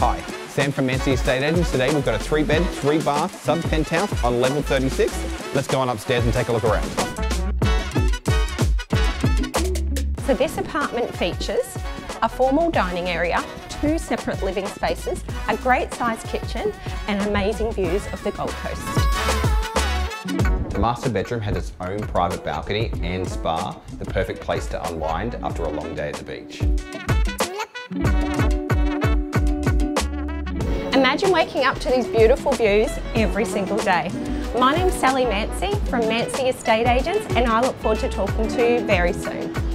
Hi, Sam from Mansy Estate Agents. Today we've got a three bed, three bath, sub penthouse on level 36. Let's go on upstairs and take a look around. So this apartment features a formal dining area, two separate living spaces, a great sized kitchen and amazing views of the Gold Coast. The master bedroom has its own private balcony and spa, the perfect place to unwind after a long day at the beach. Imagine waking up to these beautiful views every single day. My name's Sally Mansy from Mansy Estate Agents and I look forward to talking to you very soon.